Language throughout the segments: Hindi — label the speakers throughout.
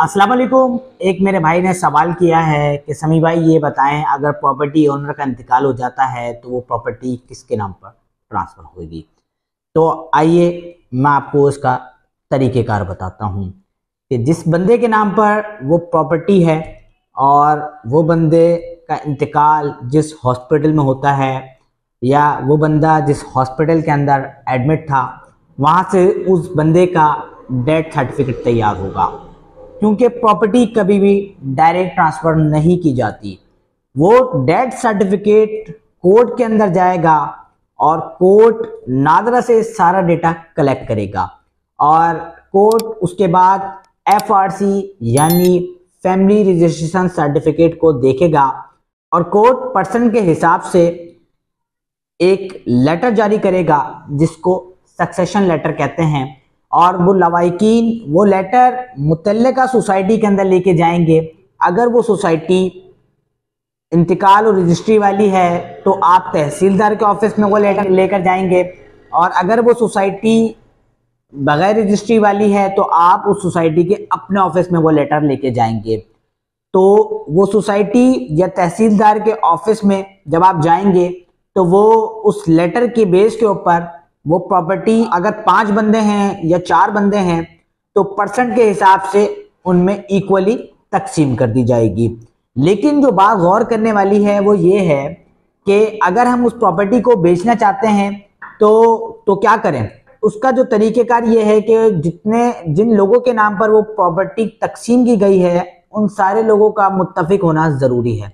Speaker 1: अस्सलाम वालेकुम एक मेरे भाई ने सवाल किया है कि, समी भाई, ये बताएँ, अगर प्रॉपर्टी ओनर का इंतकाल हो जाता है तो वो प्रॉपर्टी किसके नाम पर ट्रांसफ़र होगी? तो आइए मैं आपको उसका तरीक़ेकार बताता हूँ कि जिस बंदे के नाम पर वो प्रॉपर्टी है और वो बंदे का इंतकाल जिस हॉस्पिटल में होता है या वो बंदा जिस हॉस्पिटल के अंदर एडमिट था, वहाँ से उस बंदे का डेथ सर्टिफिकेट तैयार होगा। क्योंकि प्रॉपर्टी कभी भी डायरेक्ट ट्रांसफ़र नहीं की जाती। वो डेथ सर्टिफिकेट कोर्ट के अंदर जाएगा और कोर्ट नादरा से सारा डेटा कलेक्ट करेगा। और कोर्ट उसके बाद एफआरसी यानी फैमिली रजिस्ट्रेशन सर्टिफिकेट को देखेगा और कोर्ट पर्सन के हिसाब से एक लेटर जारी करेगा, जिसको सक्सेशन लेटर कहते हैं। और वो लवाकिन वो लेटर मुतल का सोसाइटी के अंदर लेके जाएँगे। अगर वो सोसाइटी इंतकाल और रजिस्ट्री वाली है तो आप तहसीलदार के ऑफ़िस में वो लेटर लेकर जाएँगे। और अगर वो सोसाइटी बगैर रजिस्ट्री वाली है तो आप उस सोसाइटी के अपने ऑफ़िस में वो लेटर लेके जाएँगे। तो वो सोसाइटी या तहसीलदार के ऑफ़िस में जब आप जाएँगे तो वो उस लेटर के बेस के ऊपर वो प्रॉपर्टी अगर पाँच बंदे हैं या चार बंदे हैं तो परसेंट के हिसाब से उनमें इक्वली तकसीम कर दी जाएगी। लेकिन जो बात गौर करने वाली है, वो ये है कि अगर हम उस प्रॉपर्टी को बेचना चाहते हैं तो तो क्या करें? उसका जो तरीक़ेकार ये है कि जितने, जिन लोगों के नाम पर वो प्रॉपर्टी तकसीम की गई है, उन सारे लोगों का मुतफिक होना ज़रूरी है।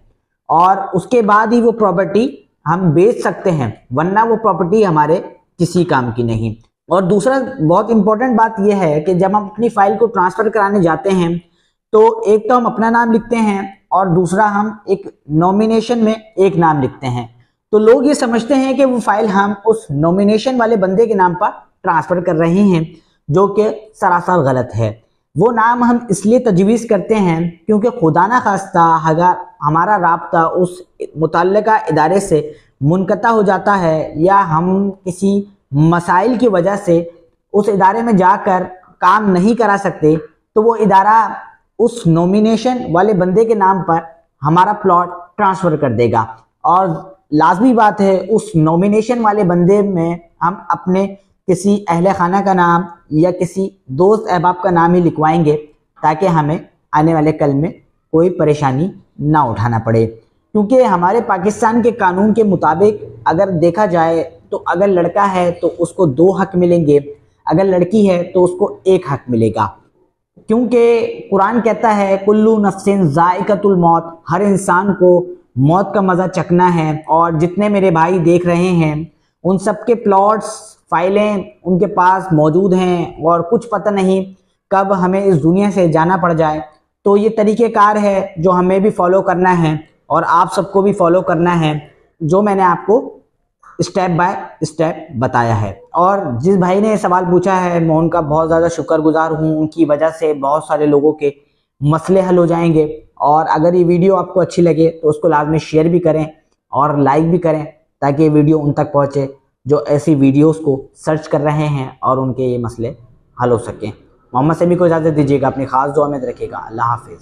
Speaker 1: और उसके बाद ही वो प्रॉपर्टी हम बेच सकते हैं, वरना वो प्रॉपर्टी हमारे किसी काम की नहीं। और दूसरा बहुत इंपॉर्टेंट बात यह है कि जब हम अपनी फ़ाइल को ट्रांसफ़र कराने जाते हैं तो एक तो हम अपना नाम लिखते हैं और दूसरा हम एक नॉमिनेशन में एक नाम लिखते हैं। तो लोग ये समझते हैं कि वो फ़ाइल हम उस नॉमिनेशन वाले बंदे के नाम पर ट्रांसफ़र कर रहे हैं, जो कि सरासर गलत है। वो नाम हम इसलिए तजवीज़ करते हैं क्योंकि खुदा ना खास्ता, अगर हमारा रबता उस मुतल इदारे से मुनकता हो जाता है या हम किसी मसाइल की वजह से उस इदारे में जाकर काम नहीं करा सकते तो वो इदारा उस नॉमिनेशन वाले बंदे के नाम पर हमारा प्लॉट ट्रांसफ़र कर देगा। और लाजमी बात है, उस नॉमिनेशन वाले बंदे में हम अपने किसी अहल खाना का नाम या किसी दोस्त अहबाब का नाम ही लिखवाएँगे, ताकि हमें आने वाले कल में कोई परेशानी ना उठाना पड़े। क्योंकि हमारे पाकिस्तान के कानून के मुताबिक अगर देखा जाए तो अगर लड़का है तो उसको दो हक मिलेंगे, अगर लड़की है तो उसको एक हक मिलेगा। क्योंकि कुरान कहता है, कुल्लू नफसिन ज़ायकतुल मौत, हर इंसान को मौत का मज़ा चखना है। और जितने मेरे भाई देख रहे हैं, उन सब के प्लॉट्स, फाइलें उनके पास मौजूद हैं और कुछ पता नहीं कब हमें इस दुनिया से जाना पड़ जाए। तो ये तरीक़ेकार है जो हमें भी फॉलो करना है। और आप सबको भी फॉलो करना है, जो मैंने आपको स्टेप बाय स्टेप बताया है। और जिस भाई ने सवाल पूछा है, मैं उनका बहुत ज़्यादा शुक्रगुजार हूँ, उनकी वजह से बहुत सारे लोगों के मसले हल हो जाएँगे। और अगर ये वीडियो आपको अच्छी लगे तो उसको लाजमी शेयर भी करें और लाइक भी करें, ताकि ये वीडियो उन तक पहुँचे जो ऐसी वीडियोस को सर्च कर रहे हैं और उनके ये मसले हल हो सकें। मोहम्मद समी को इजाज़त दीजिएगा, अपनी ख़ास दुआ में रखिएगा। अल्लाह हाफिज़।